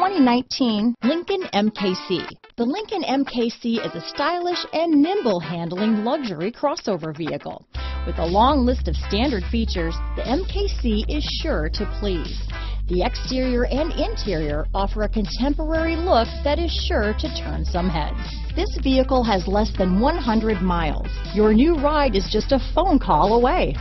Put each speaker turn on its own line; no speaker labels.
2019
Lincoln MKC. The Lincoln MKC is a stylish and nimble handling luxury crossover vehicle. With a long list of standard features, the MKC is sure to please. The exterior and interior offer a contemporary look that is sure to turn some heads. This vehicle has less than 100 miles. Your new ride is just a phone call away.